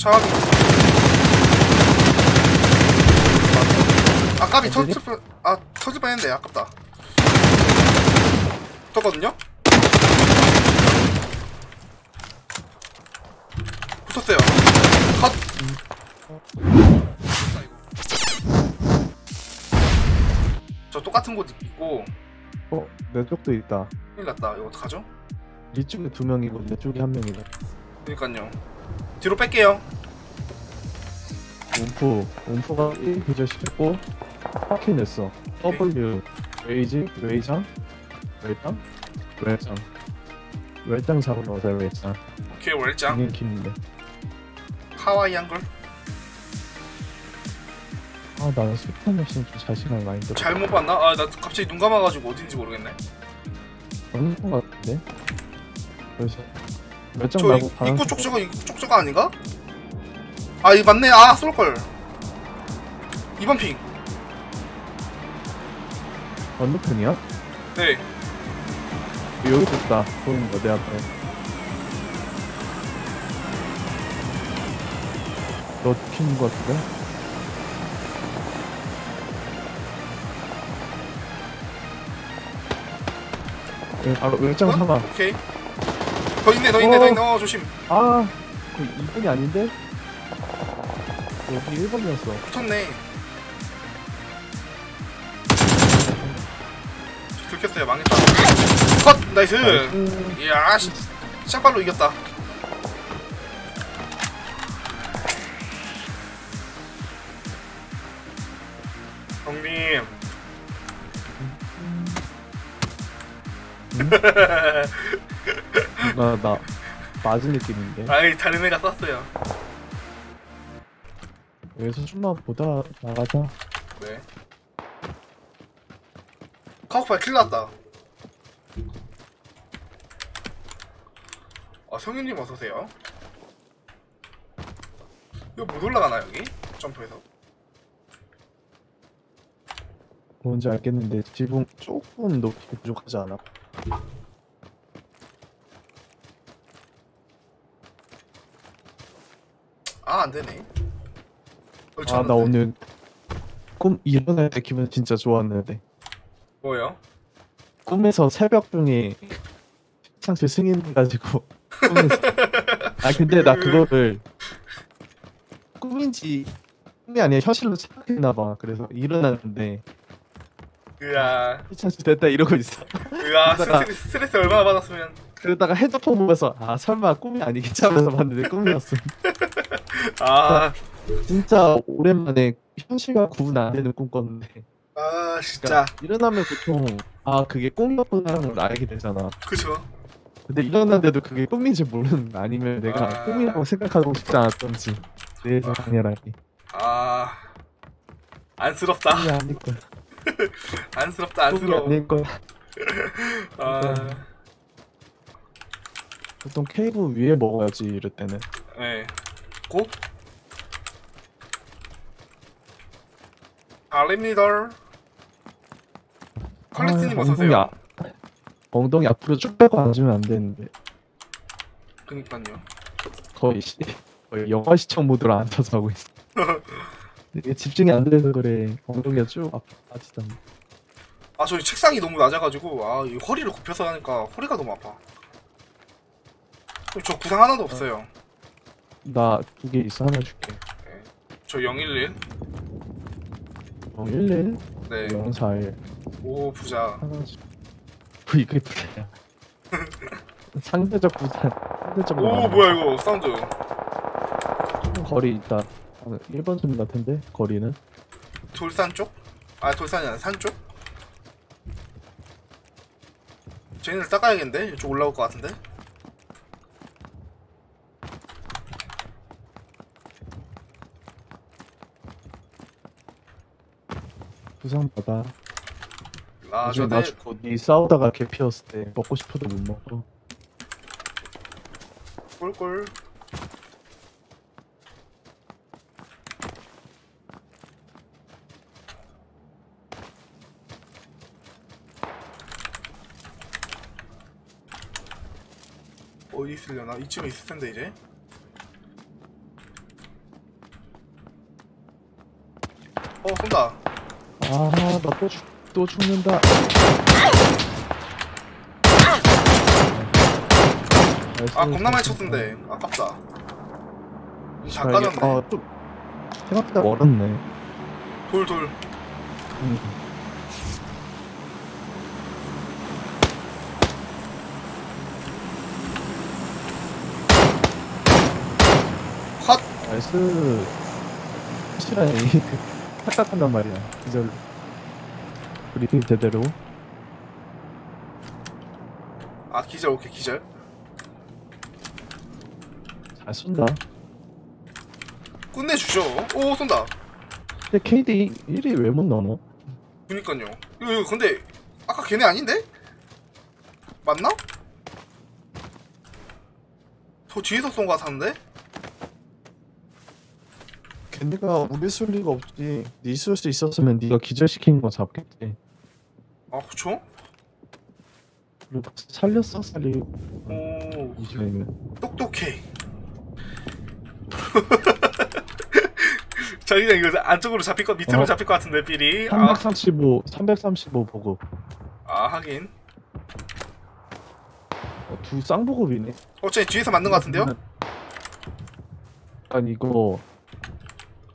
차 아까비? 터질 뻔, 아 터질 뻔했는데 아깝다 붙었거든요? 붙었어요 컷 저 똑같은 곳 있고 어, 내 쪽도 있다. 큰일 났다 이거 어떡하죠? 이쪽에 두 명이고 내 쪽에 한 명이다. 그니까요 뒤로 뺄게요 움프, 움프가 1 기절시켰고 파킹했어. W, 웨이지, 웨이장, 웨이장, 웨이장. 웨이장 잡으러 오자, 웨이장. 오케이 월장 이게 긴데. 하와이안 걸 아, 나는 스탄 없으면 좀 자신감이 많이 들어. 잘못 봤나? 아 나 갑자기 눈 감아가지고 어딘지 모르겠네 어느 것 같은데? 그래서 몇장 입- 바람 입구 쪽 저거 입구 쪽 저거 아닌가? 아이 맞네 아 쏠걸 2번 핑 건너편이야? 네. 여기 있다. 보이는 거내 앞에. 너 피는 거 같은데? 예, 바로 열장 삼아. 오케이. 더 있네, 더 있네, 더 있네. 어, 조심. 아, 그 2번이 아닌데? 여기 1번이었어. 붙었네. 들켰어요, 망했다. 컷! nice! 이야, 씨. shot발로 이겼다. 형님. 나, 나, 맞은 느낌인데. 아이, 다른 애가 쐈어요. 여기서 좀만 보다 나가자. 네. 카우팔 킬 났다. 아, 성윤님 어서 오세요. 이거 못 올라가나, 여기? 점프해서. 뭔지 알겠는데 지붕 조금 높이 부족하지 않아? 아, 안 되네. 아 나 오늘 꿈 일어날 때 기분 진짜 좋았는데. 뭐요? 꿈에서 새벽 중에 상실 승인 가지고 꿈에서. 아 근데 나 그거를 꿈인지 꿈이 아니라 현실로 착각했나 봐. 그래서 일어났는데 으아, 피찬스 됐다 이러고 있어. 으아, 그러다가- 스트레스, 스트레스 얼마나 받았으면. 그러다가 헤드폰 보면서 아 설마 꿈이 아니겠지 하면서 봤는데 꿈이었어 아, 진짜 오랜만에 현실과 구분 안 되는 꿈 꿨는데 아, 진짜. 일어나면 보통 아 그게 꿈이었구나라는 걸 알게 되잖아. 그쵸. 근데 일어났는데도 그게 꿈인지 모르는 거 아니면 내가 아. 꿈이라고 생각하고 싶지 않았던지 내 장렬하게 아, 안쓰럽다. 꿈이 아닐 거야. 안쓰럽다, 꿈이 안쓰러워. 아닐 거야. 아, 보통 케이블 위에 먹어야지 이럴 때는. 네. 고? 알립니다. 컬렉트님 아, 어서오세요. 엉덩이, 아, 엉덩이 앞으로 쭉 빼고 앉으면 안 되는데 그니까요. 거의 시, 거의 영화 시청 모드로 앉아서 하고 있어. 이게 집중이 안 돼서 그래. 엉덩이가 쭉 앞으로 빠지잖아. 아, 저희 책상이 너무 낮아가지고, 아, 이 허리를 굽혀서 하니까 허리가 너무 아파. 저 구상 하나도 없어요. 나 두 개 있어 하나 줄게. 저 011. 어, 11, 네. 041 오, 부자. 하나 줄. 뭐 이게 부자야. 상대적 부자. 상대적 오, 뭐야, 이거, 사운드. 거리 있다. 1번 쯤 같은데 거리는 돌산 쪽? 아, 돌산이 아니라 산 쪽? 쟤네들 닦아야겠는데? 이쪽 올라올 것 같은데? 수상 받아. 아 요즘 전에 나곧니 싸우다가 개 피었을 때 먹고 싶어도 못 먹어. 꿀꿀 어디 있으려나? 이쯤에 있을 텐데 이제. 어 쏜다. 아나또 죽, 또 죽는다. 아 겁나 많이 쳤는데. 아깝다. 다 까졌네. 아좀 생각보다 멀었네. 돌돌. 음. 컷. nice. 실화에 착각한단 말이야 기절 브리핑 제대로 아 기절 오케이 기절 잘 쏜다 끝내주죠 오 쏜다 근데 KD 1위 왜 못 넘어? 그니까요 이거, 이거 근데 아까 걔네 아닌데? 맞나? 저 뒤에서 쏜거 같았는데? 걔네가 우리 쏠 리가 없지. 니쏠 수 있었으면 네가 기절시키는 거 잡겠지. 아 그쵸? 그리고 살렸어 살리고. 오. 이전이면 똑똑해. 자기장 이거 안쪽으로 잡힐 것 밑으로 어? 잡힐 것 같은데 삘이 아, 335 335 보급. 아 하긴 어, 두 쌍보급이네. 어째 뒤에서 맞는 것 같은데요? 아니 이거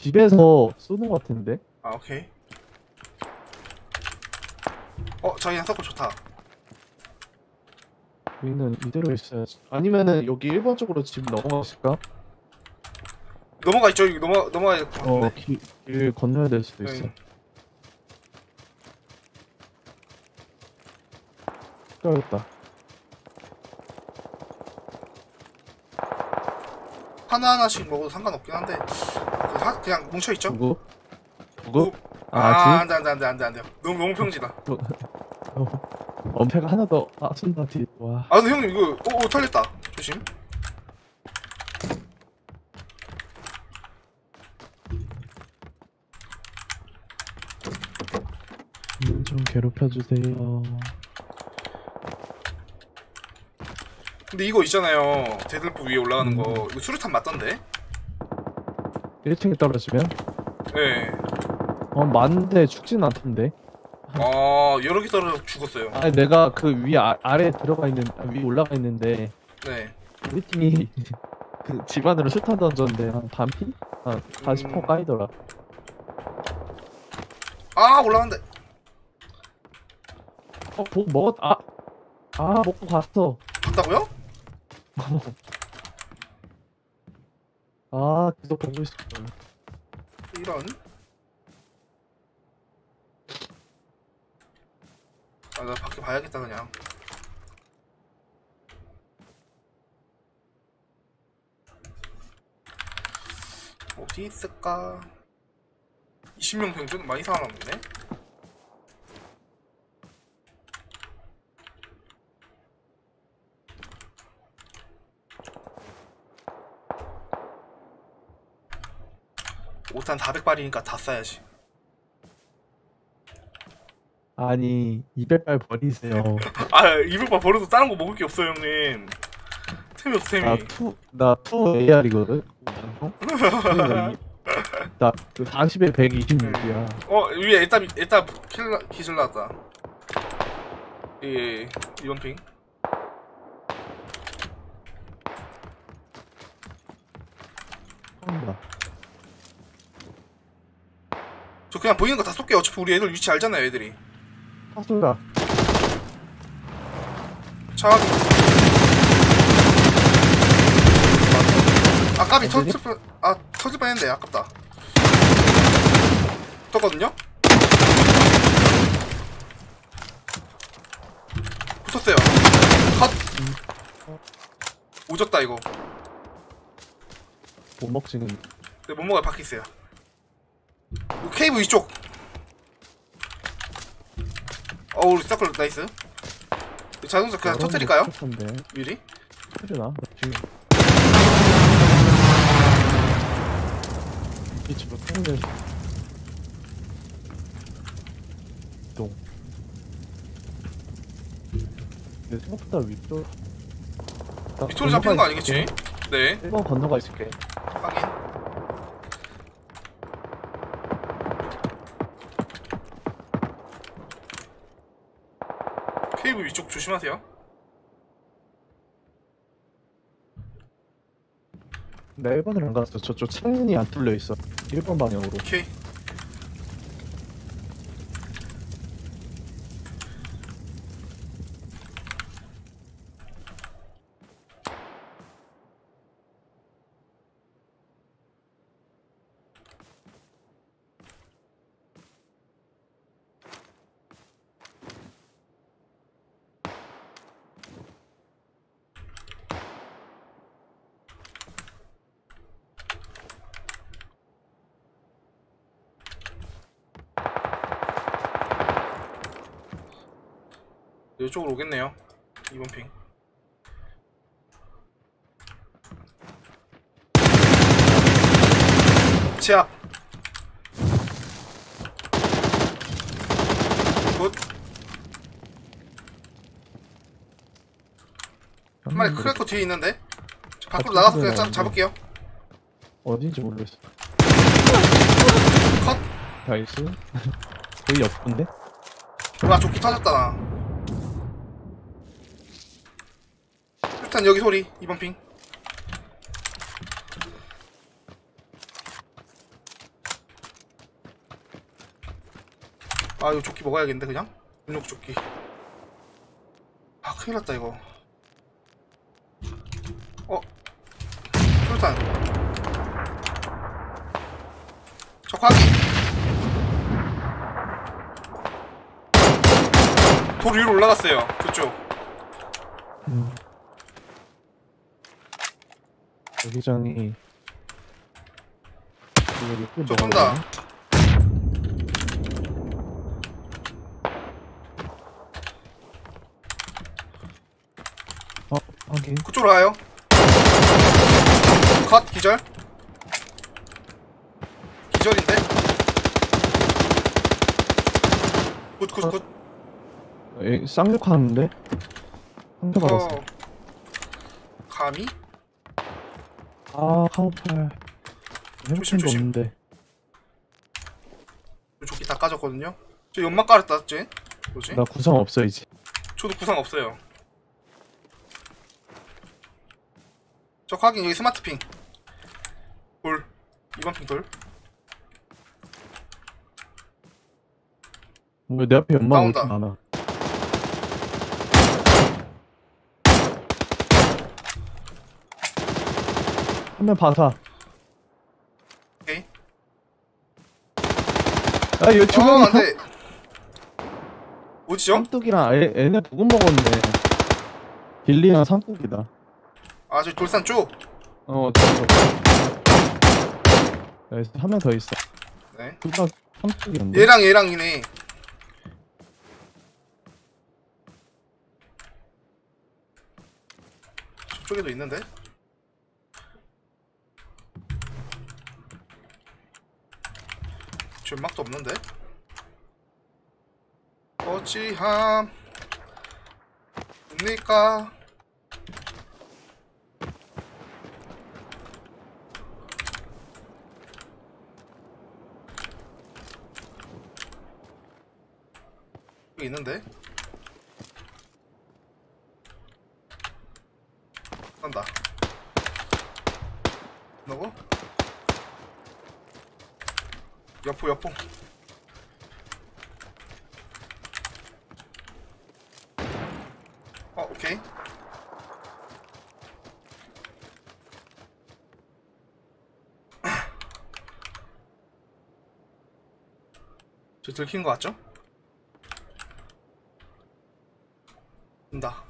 집에서 쏘는 것 같은데 아 오케이 어 자기장 서클 좋다 우리는 이대로 있어야지 아니면은 여기 1번 쪽으로 집 넘어가실까? 넘어가 있죠 여기 넘어 넘어가야 될것 어, 같은데 길, 길 건너야 될 수도 있어. 네. 까였다. 하나 하나씩 먹어도 상관없긴 한데 그 하- 그냥 뭉쳐 있죠? 누구? 누구? 아, 아, 안돼 안돼 안돼 안돼 안돼 너무 너무 평지다 지? 어, 엄폐가 하나 더. 아, 쏜다, 뒤. 와. 아 근데 형님 이거 오, 오 털렸다 조심 음, 좀 괴롭혀 주세요. 근데 이거 있잖아요 대들보 위에 올라가는 거 음. 이거 수류탄 맞던데 1층에 떨어지면? 네. 어, 많은데 죽진 않던데. 아 여러 개 떨어져 죽었어요 아니, 내가 그 위, 아, 아래 들어가 있는, 아, 위 올라가 있는데, 네 우리 팀이 그 집안으로 실탄 던졌는데, 한 반피? 한 40% 음. 까이더라. 아 올라간대 어, 복 먹었, 아! 아, 먹고 갔어. 갔다고요? 아, 계속 보고 있어. 이런? 아 나 밖에 봐야겠다 그냥. 어디 있을까? 20명 평균? 많이 살아남네 오탄 400발이니까 다 쏴야지 아니 200발 버리세요. 아 200발 버려도 다른 거 먹을 게 없어요 형님 템이 없어 템이 나투나투 AR이거든. 나그 40에 126이야. 어 위에 에따 에따 킬라 기절 나왔다 예 이번 핑 처음이다. 저 그냥 보이는 거 다 쏠게요. 어차피 우리 애들 위치 알잖아요 애들이. 사소가 차 확인. 아 까비 어디니? 터질 뻔, 아 터질 뻔 했는데 아깝다. 붙었거든요? 붙었어요. 컷! 오졌다 이거. 못 먹지는. 네, 못 먹어요. 밖에 있어요 케이브 이쪽 어 우리 서클 nice 자동차 그냥 터뜨릴까요? 텐데 미리? 터지나? 지금. 이쪽으로 타는 동. 근데 생각보다 위쪽. 나 밑으로 잡히는 거 아니겠지? 네 1번 건너가 있을게. 확인 뒤쪽 조심하세요. 나 1번을 안 갔어. 저쪽 창문이 안 뚫려 있어. 1번 방향으로. 오케이. 이쪽으로 오겠네요. 이번 ping. good. 한 마리 크래커 뒤에 있는데. 저 밖으로 아, 나가서 그냥 잡, 잡을게요. 어딘지 모르겠어. 컷. nice. 거의 옆인데? 와 조끼 터졌다 나. 일단 여기 소리 이번 ping. 아 이거 조끼 먹어야겠는데 그냥? 근육 조끼. 아 큰일 났다 이거. 어? 술탄. 적화기. 돌 위로 올라갔어요. 그쪽. 음. 여기장이 여기 꽤 저. 되네. 어, 하긴. 그쪽으로 가요. 컷 기절. 기절인데. good good good. 에, 쌍욕하는데? 상대 받았어. 어. 감히? 아. 조심, 회복템도 조심. 없는데. 조끼 다 까졌거든요. 저 연막 깔았다, 쟤. 뭐지? 나 구성 없어, 이제. 저도 구상 없어요. 저 확인 여기 스마트 핑. 돌. 이번 핑 돌. 왜내 앞에 연막 나온다. 이렇게 많아. 한 명 바사. 오케이. 아, 두 어, 명이 안 돼. 뭐지요? 삼뚝이랑 애, 애네 부금 먹었네. 빌리랑 삼뚝이다. 아, 저 돌산 쪽. 어, 저거. 한명 더 있어. 네. 둘다 삼뚝이었는데. 얘랑 얘랑이네. 저쪽에도 있는데? 전막도 없는데? 어찌함? 여기 있는데? 간다. 너고? 여포 여포. 어 오케이. 저 들킨 거 같죠? 된다.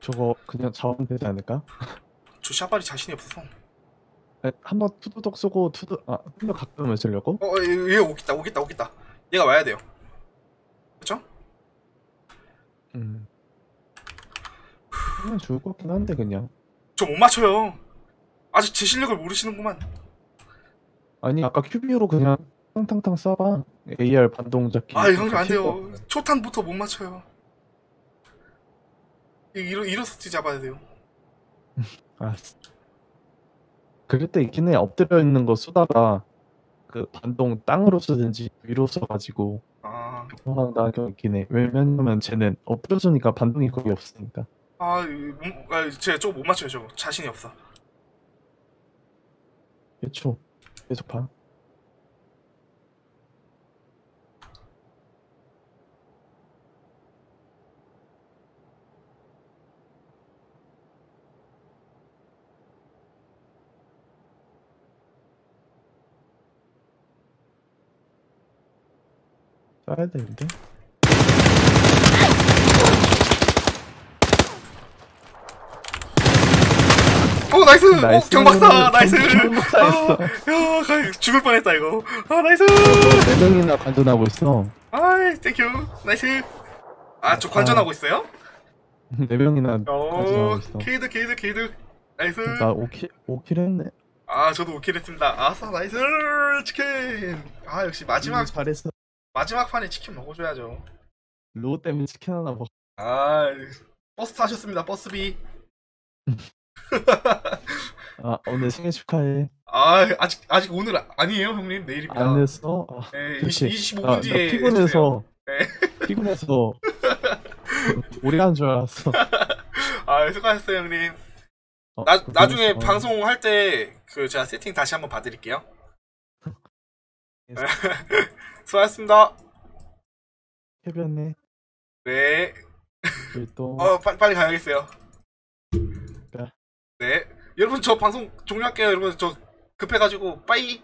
저거 그냥 잡으면 되지 않을까? 저 샷발이 자신이 없어서. 에, 한번 투두덕 쏘고 투두 아 한번 가끔을 쓰려고? 어, 얘, 얘 오겠다, 오겠다, 오겠다. 얘가 와야 돼요. 그쵸? 음. 그냥 죽을 것 같긴 한데 그냥. 저 못 맞춰요. 아직 제 실력을 모르시는구만. 아니 아까 큐비로 그냥 탕탕탕 쏴봐. AR 반동 잡기. 아, 형님 안 돼요. 초탄부터 못 맞춰요. 이- 이러, 이로서 뒤 잡아야 돼요. 아. 그럴 때 있긴 해. 엎드려 있는 거 쏘다가 그 반동 땅으로 쏘든지 위로 쏘가지고 아, 경험당 경기네. 왜냐면 쟤는 엎드려주니까 반동이 거의 없으니까. 아, 이 못- 아, 제가 조금 못 맞춰요, 저거. 자신이 없어. 그쵸. 계속 봐. 쏴야 되는데? 어, nice! Nice. 어, 경박사! nice! 경박사였어. 어, 야, 가- 죽을 뻔했다, 이거. 아, nice! 네 명이나 관전하고 있어. 아이, thank you. Nice. 아, 저 관전하고 있어요? 네 명이나 관전하고 어, 있어. 케이드, 케이드, 케이드. 나이스. 나 5 kill, 5 kill 했네. 아, 저도 5 kill 했습니다. 아싸, nice! 치킨! 아, 역시 마지막, 음, 잘했어. 마지막 판에 치킨 먹어줘야죠. 로우 때문에 치킨 하나 먹. 아, 버스 타셨습니다, 버스비. 아 오늘 생일 축하해. 아, 아직, 아직 오늘 아- 아니에요, 형님. 내일입니다. 안 했어? 아, 네, 그렇지. 20, 25분 아, 나 뒤에. 피곤해서 네. 피곤해서 오래 한 줄 알았어. 아, 수고하셨어요, 형님. 어, 나, 나중에 고생했어. 방송할 때, 그, 제가 세팅 다시 한번 봐드릴게요. 수고하셨습니다. 해변에 네. 또 어, 빨리, 빨리 가야겠어요. 그래. 네. 여러분, 저 방송 종료할게요. 여러분, 저 급해가지고, 빠이!